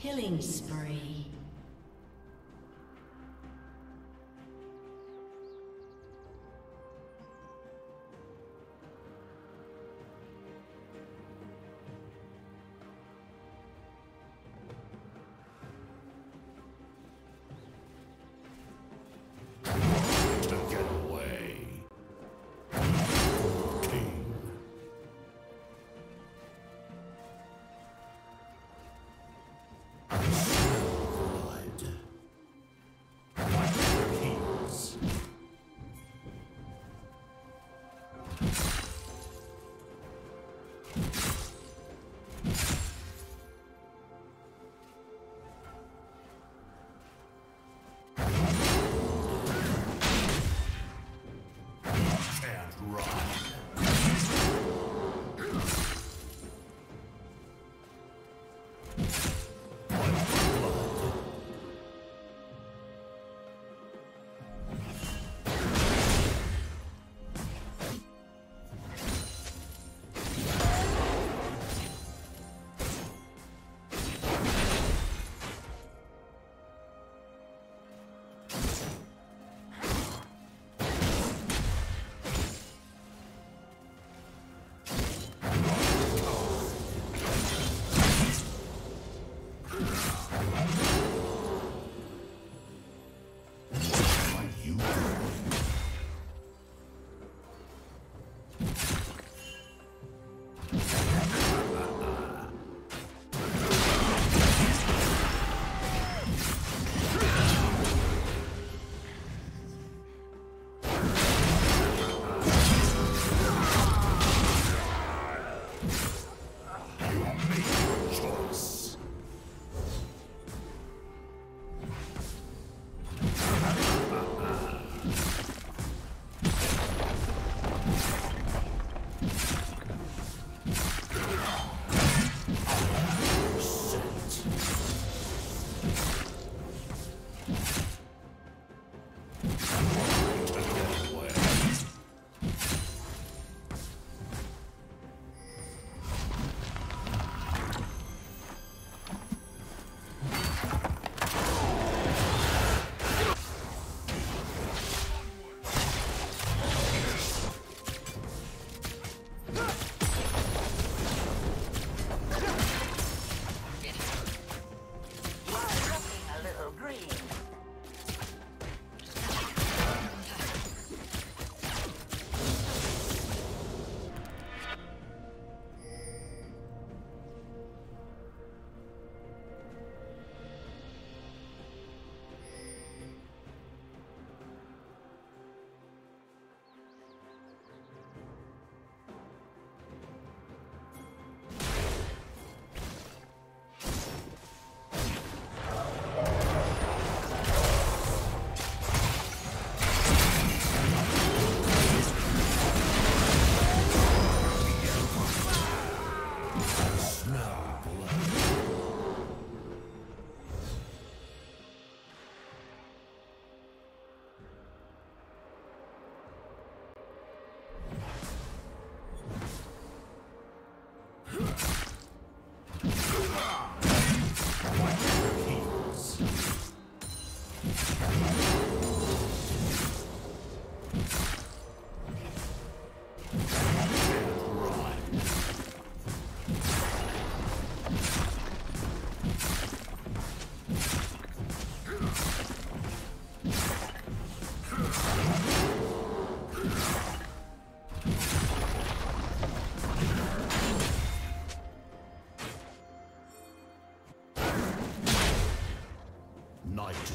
Killing spree.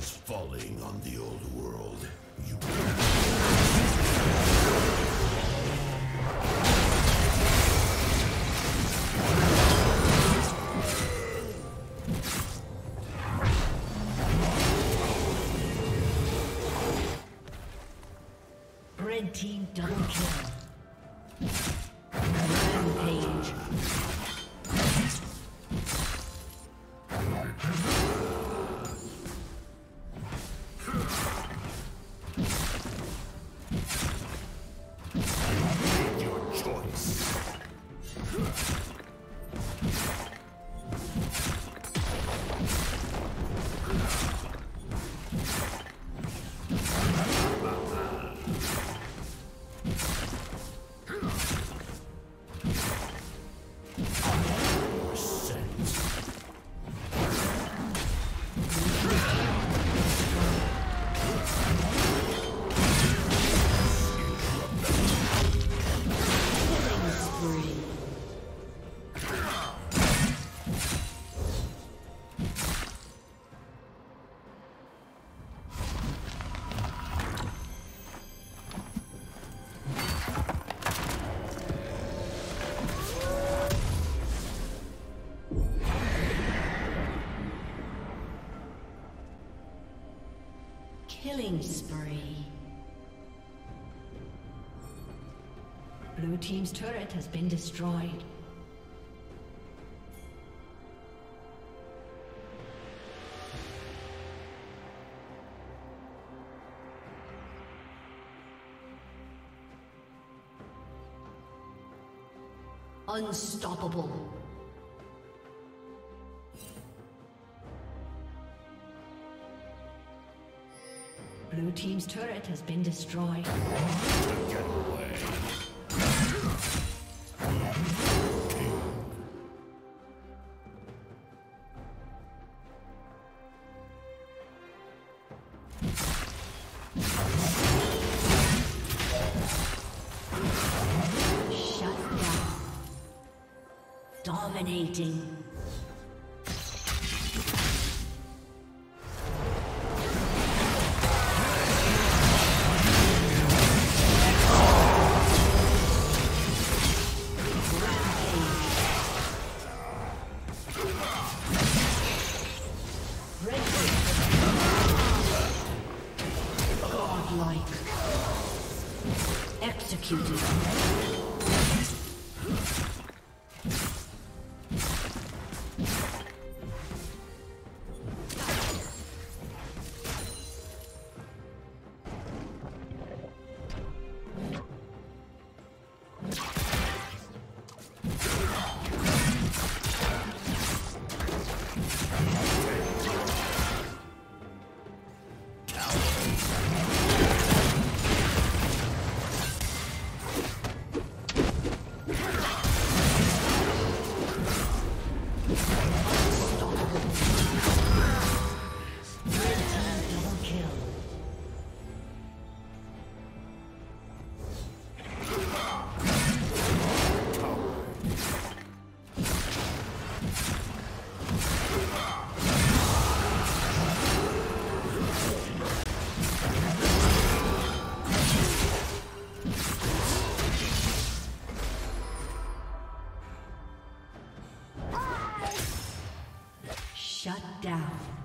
Falling on the old world. You Red team double kill. Made your choice. Killing spree. Blue Team's turret has been destroyed. Unstoppable. Blue Team's turret has been destroyed. Get away. Shut down.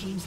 Killing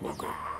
Welcome.